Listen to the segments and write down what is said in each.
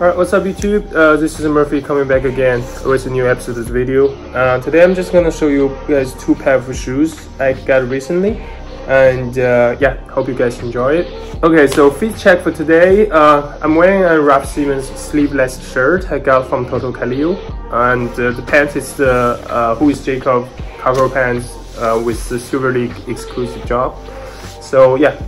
Alright, what's up YouTube? Uh, this is Murphy coming back again with a new episode of this video. Uh, today I'm just gonna show you guys two pair of shoes I got recently. And uh, yeah, hope you guys enjoy it. Okay, so fit check for today. Uh, I'm wearing a Raf Simons sleeveless shirt I got from Totokaelo. And uh, the pants is the uh, Who is Jacob cargo pants with the Super League exclusive job. So yeah.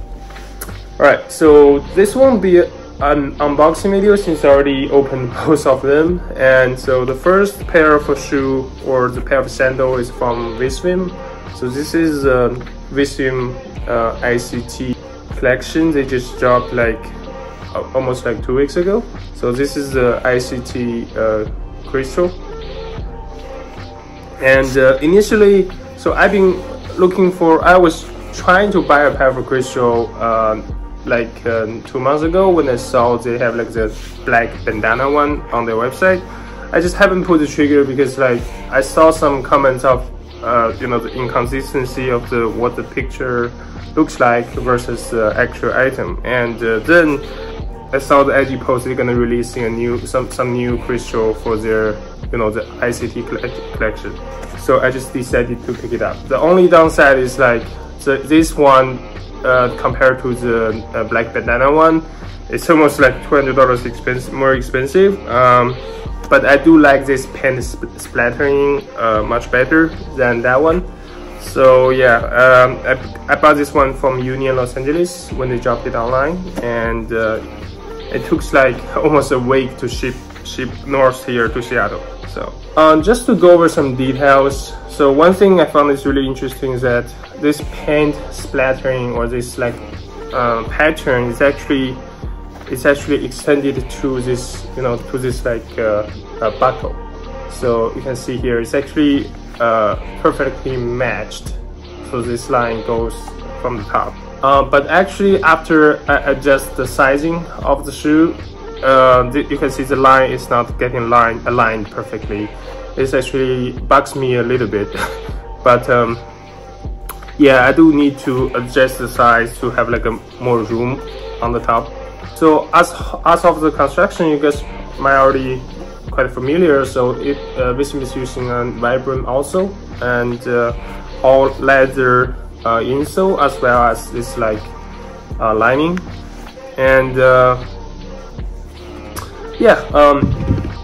Alright, so this won't be an unboxing video since I already opened both of them. And so the first pair of shoe or the pair of sandal is from Visvim so this is a Visvim uh, ICT collection. They just dropped like uh, almost like two weeks ago. So this is the ICT uh, Christo. And uh, initially so I've been looking for I was trying to buy a pair of Christo um, like um, two months ago when I saw they have like the black bandana one on their website. I just haven't pulled the trigger because like I saw some comments of uh, you know the inconsistency of the what the picture looks like versus the actual item. And uh, then I saw the IG post they're gonna releasing a new some some new Christo for their you know the ICT collection. So I just decided to pick it up. The only downside is like the, this one uh, compared to the uh, black banana one. It's almost like $200 expensive, more expensive um, but I do like this paint sp splattering uh, much better than that one. So yeah um, I, I, bought this one from Union Los Angeles when they dropped it online and uh, it took like almost a week to ship ship north here to Seattle so. Um, just to go over some details so one thing I found is really interesting is that this paint splattering or this like uh, pattern is actually it's actually extended to this you know to this like uh, buckle so you can see here it's actually uh, perfectly matched. So this line goes from the top. Uh, but actually after I adjust the sizing of the shoe uh, you can see the line is not getting line aligned perfectly. This actually bugs me a little bit but um, yeah I do need to adjust the size to have like a more room on the top. So as as of the construction you guys might already quite familiar so it uh, is using a Vibram also and uh, all leather uh, insole as well as this like uh, lining. And uh, yeah um,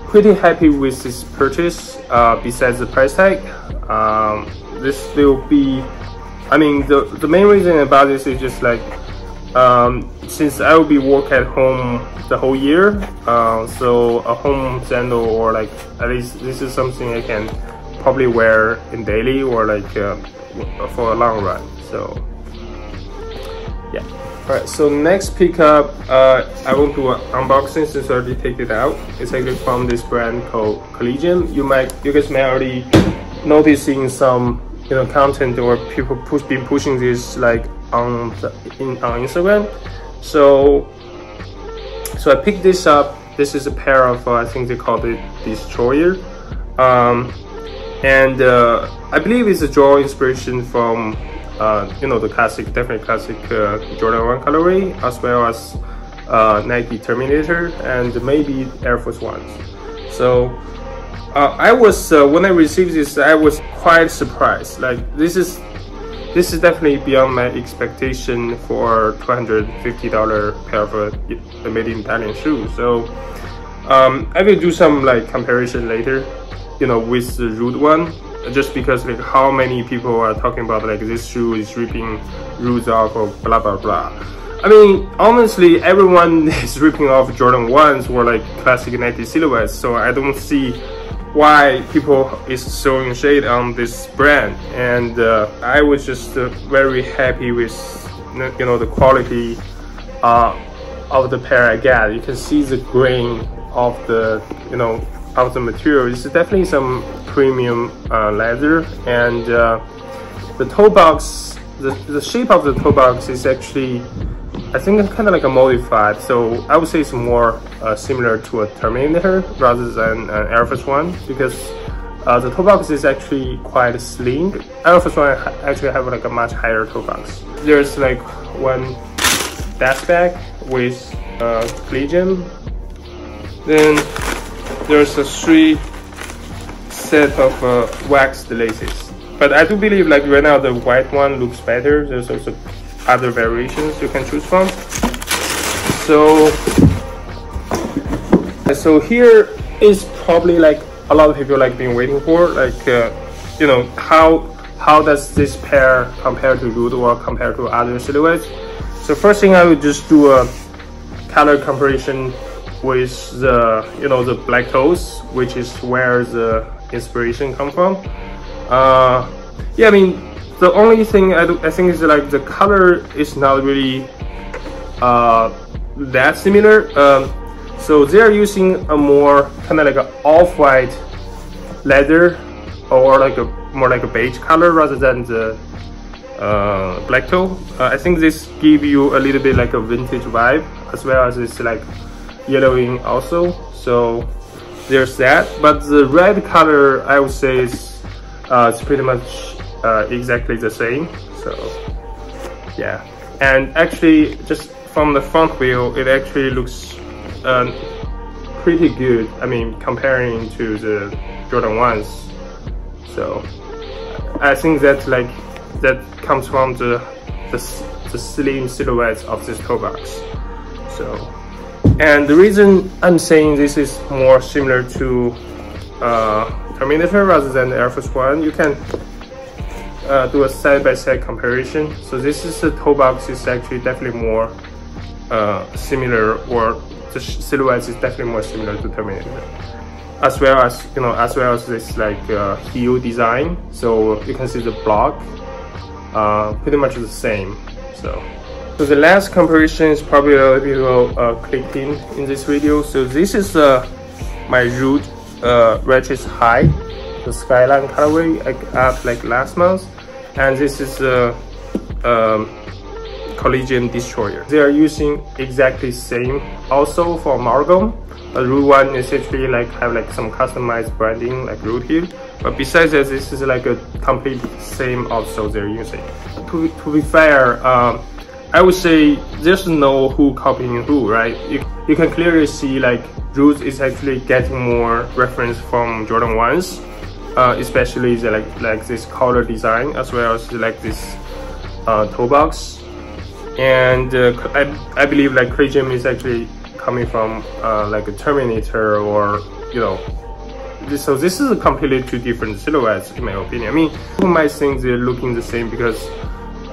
pretty happy with this purchase uh, besides the price tag. Um, this will be I mean the the main reason about this is just like um, since I will be work at home the whole year uh, so a home sandal or like at least this is something I can probably wear in daily or like uh, for a long run so yeah Alright, so next pickup, uh, I want to unboxing since I already take it out. It's actually from this brand called Collegium. You might, you guys may already noticing some, you know, content or people push been pushing this like on the, in on Instagram. So, so I picked this up. This is a pair of, uh, I think they called it Destroyer, um, and uh, I believe it's a draw inspiration from uh, you know, the classic, definitely classic uh, Jordan 1 colorway, as well as uh, Nike Terminator and maybe Air Force Ones. So uh, I was, uh, when I received this, I was quite surprised. Like this is, this is definitely beyond my expectation for $250 pair of a made in Italian shoe. So um, I will do some like comparison later, you know, with the Rhude one just because like how many people are talking about like this shoe is ripping Rhude's off of blah blah blah. I mean honestly everyone is ripping off Jordan 1s or like classic Nike silhouettes so I don't see why people is throwing shade on this brand. And uh, I was just uh, very happy with you know the quality uh, of the pair I got. You can see the grain of the you know of the material. Is definitely some premium uh, leather and uh, the toe box the, the shape of the toe box is actually I think it's kind of like a modified so I would say it's more uh, similar to a Terminator rather than an Air Force One because uh, the toe box is actually quite slim. Air Force One actually have like a much higher toe box. There's like one dash bag with uh, Collegium Then there's a three set of uh, waxed laces. But I do believe like right now the white one looks better. There's also other variations you can choose from. So, so here is probably like a lot of people like been waiting for, like, uh, you know, how how does this pair compare to Rhude or compare to other silhouettes? So first thing I would just do a color comparison with the, you know, the black toes, which is where the inspiration come from. Uh, yeah, I mean, the only thing I, do, I think is like the color is not really uh, that similar. Um, so they're using a more kind of like an off-white leather or like a more like a beige color rather than the uh, black toe. Uh, I think this give you a little bit like a vintage vibe as well as it's like yellowing also. So there's that. But the red color I would say is uh, it's pretty much uh, exactly the same. So yeah, and actually just from the front view, it actually looks uh, pretty good. I mean, comparing to the Jordan ones. So I think that like that comes from the the, the slim silhouette of this toe box. So and the reason I'm saying this is more similar to uh, Terminator rather than Air Force One, you can uh, do a side-by-side -side comparison. So this is the toe box is actually definitely more uh, similar or the silhouette is definitely more similar to Terminator. As well as, you know, as well as this like uh, heel design. So you can see the block, uh, pretty much the same. So, so the last comparison is probably a little bit uh, clicked in in this video. So this is uh, my Rhude uh, Retreat High, the Skyline colorway I got like last month and this is a um, Collegium destroyer. They are using exactly same also for amalgam. A Rhude one essentially like have like some customized branding like Rhude here. But besides that, this is like a complete same also they're using. To, to be fair, um, I would say there's no who copying who, right? You, you can clearly see like Rhude is actually getting more reference from Jordan 1s uh, especially the, like like this color design as well as like this uh, toe box and uh, I, I believe like Collegium is actually coming from uh, like a Terminator or you know this, so this is a completely two different silhouettes in my opinion I mean who might think they're looking the same because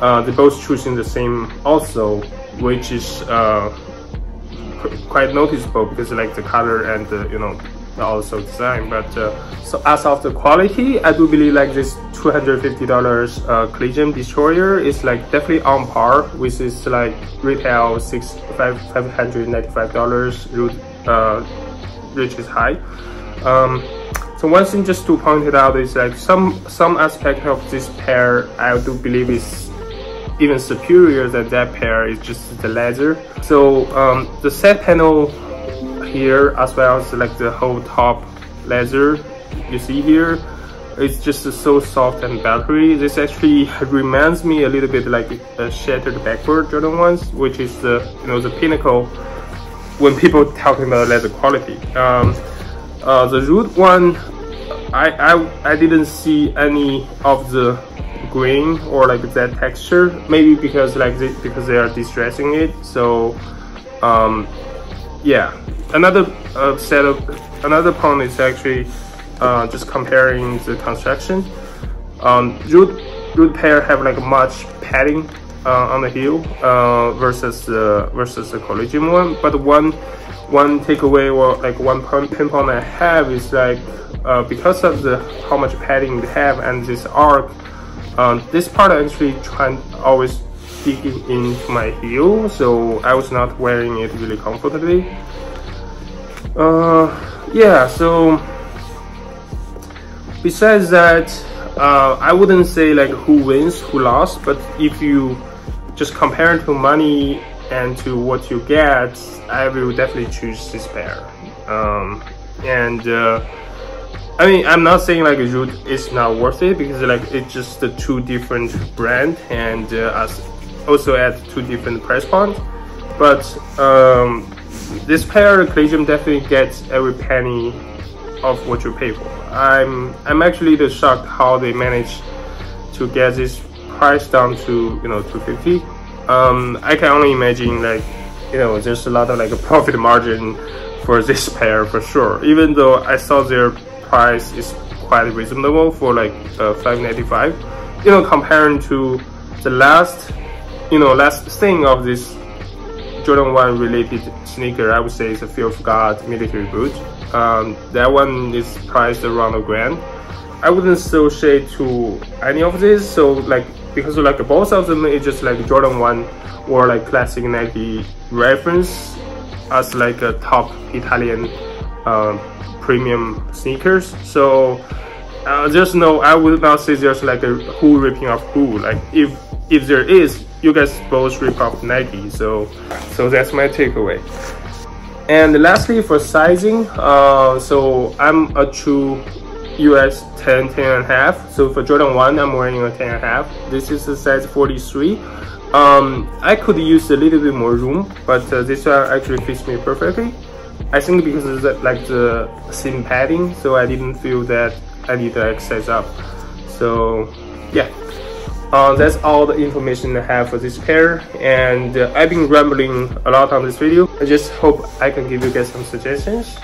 uh, they're both choosing the same also which is uh, quite noticeable because like the color and the you know also design. But uh, so as of the quality i do believe like this 250 dollars uh Collegium destroyer is like definitely on par with this like retail six five five hundred 95 dollars uh which is high. Um so one thing just to point it out is like some some aspect of this pair i do believe is even superior than that pair is just the leather. So um the set panel here as well as like the whole top leather you see here it's just so soft and buttery. This actually reminds me a little bit like a shattered backboard jordan ones which is the you know the pinnacle when people talking about leather quality. Um, uh, the Rhude one I, I i didn't see any of the grain or like that texture maybe because like they, because they are distressing it so um yeah another uh, set of another point is actually uh, just comparing the construction. Um, Rhude Rhude pair have like much padding uh, on the heel uh, versus the versus the Collegium one. But one one takeaway or like one pinpoint I have is like uh, because of the how much padding they have and this arc, um, this part actually trying always digging into my heel, so I was not wearing it really comfortably. Uh, yeah so besides that uh, I wouldn't say like who wins who lost but if you just compare it to money and to what you get I will definitely choose this pair um, and uh, I mean I'm not saying like is not worth it because like it's just two different brand and uh, also at two different price points but um, this pair Collegium definitely gets every penny of what you pay for. I'm I'm actually shocked how they managed to get this price down to you know 250. Um, I can only imagine like you know there's a lot of like a profit margin for this pair for sure. Even though I saw their price is quite reasonable for like uh, 595. You know comparing to the last you know last thing of this Jordan 1 related sneaker, I would say is a Fear of God military boot. Um, that one is priced around a grand. I wouldn't associate to any of this, so like because like both of them is just like Jordan 1 or like classic Nike reference as like a top Italian uh, premium sneakers. So uh, there's no, I would not say there's like a who ripping off who. Like if if there is, you guys both rip off Nike. So so that's my takeaway. And lastly, for sizing, uh, so I'm a true US 10, 10 and a half. So for Jordan 1, I'm wearing a 10 and a half. This is a size 43. Um, I could use a little bit more room, but uh, this one actually fits me perfectly. I think because it's like the seam padding, so I didn't feel that I need to size up. So yeah, uh, that's all the information I have for this pair and uh, I've been rambling a lot on this video. I just hope I can give you guys some suggestions.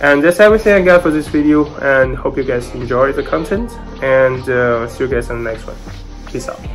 And that's everything I got for this video and hope you guys enjoy the content and uh, see you guys on the next one. Peace out.